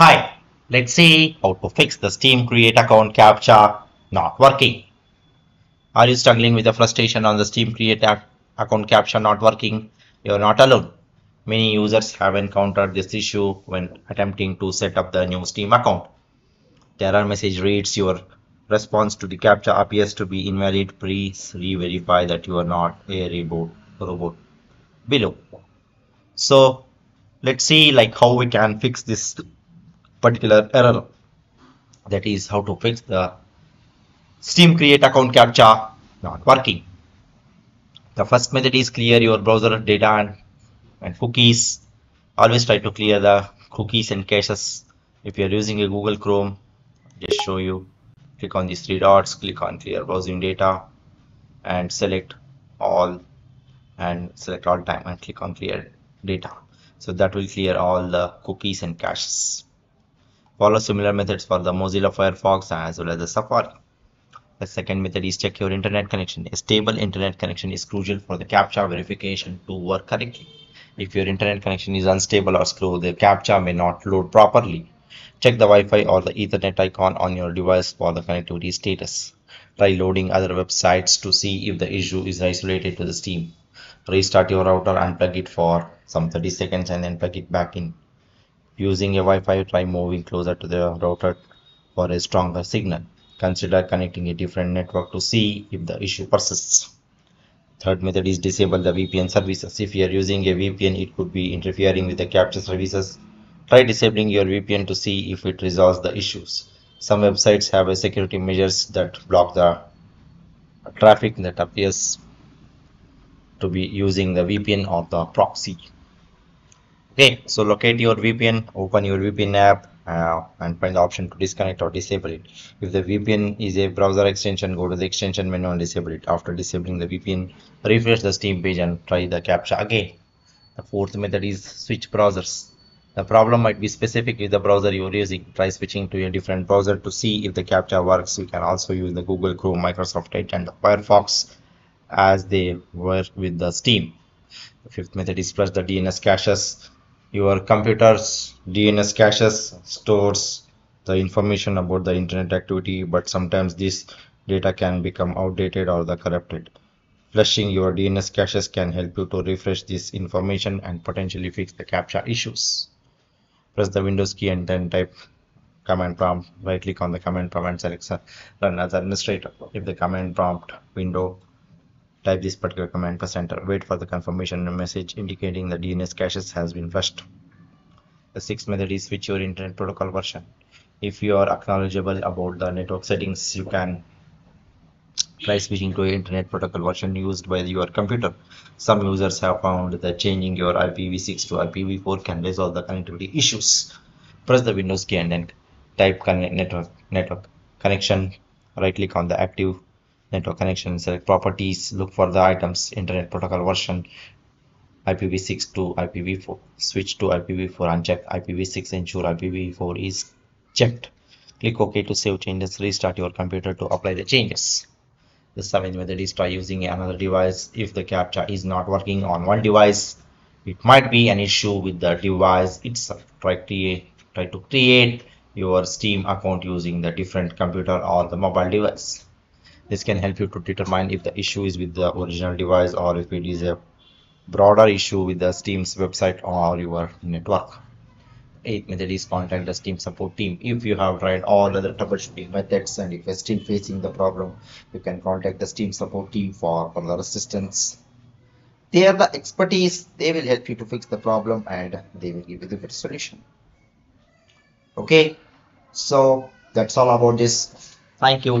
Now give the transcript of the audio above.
Hi, let's see how to fix the Steam Create account CAPTCHA not working. Are you struggling with the frustration on the Steam Create account CAPTCHA not working? You're not alone. Many users have encountered this issue when attempting to set up the new Steam account. The error message reads your response to the CAPTCHA appears to be invalid. Please re-verify that you are not a reboot robot below. So let's see like how we can fix this particular error that is how to fix the steam create account captcha not working. The first method is clear your browser data and, and cookies. Always try to clear the cookies and caches. If you are using a google chrome just show you. Click on these three dots click on clear browsing data and select all and select all time and click on clear data. So that will clear all the cookies and caches Follow similar methods for the Mozilla Firefox as well as the Safari. The second method is check your internet connection. A stable internet connection is crucial for the CAPTCHA verification to work correctly. If your internet connection is unstable or slow, the CAPTCHA may not load properly. Check the Wi-Fi or the Ethernet icon on your device for the connectivity status. Try loading other websites to see if the issue is isolated to the Steam. Restart your router and plug it for some 30 seconds and then plug it back in. Using a Wi-Fi, try moving closer to the router for a stronger signal. Consider connecting a different network to see if the issue persists. Third method is disable the VPN services. If you are using a VPN, it could be interfering with the CAPTCHA services. Try disabling your VPN to see if it resolves the issues. Some websites have security measures that block the traffic that appears to be using the VPN or the proxy okay so locate your vpn open your vpn app uh, and find the option to disconnect or disable it. If the vpn is a browser extension go to the extension menu and disable it. After disabling the vpn refresh the steam page and try the captcha again. The fourth method is switch browsers. The problem might be specific with the browser you're using try switching to a different browser to see if the captcha works. You can also use the google chrome microsoft edge and firefox as they work with the steam. The fifth method is flush the dns caches your computer's DNS caches stores the information about the internet activity but sometimes this data can become outdated or the corrupted. Flushing your DNS caches can help you to refresh this information and potentially fix the CAPTCHA issues. Press the Windows key and then type command prompt. Right click on the command prompt and select run as administrator. If the command prompt window type this particular command press enter wait for the confirmation message indicating the DNS caches has been flushed. The sixth method is switch your internet protocol version. If you are acknowledgeable about the network settings you can try switching to internet protocol version used by your computer. Some users have found that changing your IPv6 to IPv4 can resolve the connectivity issues. Press the windows key and then type network network connection. Right click on the active network connection select uh, properties look for the items internet protocol version IPv6 to IPv4 switch to IPv4 uncheck IPv6 ensure IPv4 is checked. Click OK to save changes restart your computer to apply the changes. The seventh method is try using another device. If the captcha is not working on one device it might be an issue with the device itself. Try, create, try to create your steam account using the different computer or the mobile device this can help you to determine if the issue is with the original device or if it is a broader issue with the Steam's website or your network. Eighth method is contact the Steam support team. If you have tried all other troubleshooting methods and if you're still facing the problem, you can contact the Steam support team for further assistance. They are the expertise. They will help you to fix the problem and they will give you the better solution. Okay, so that's all about this. Thank you.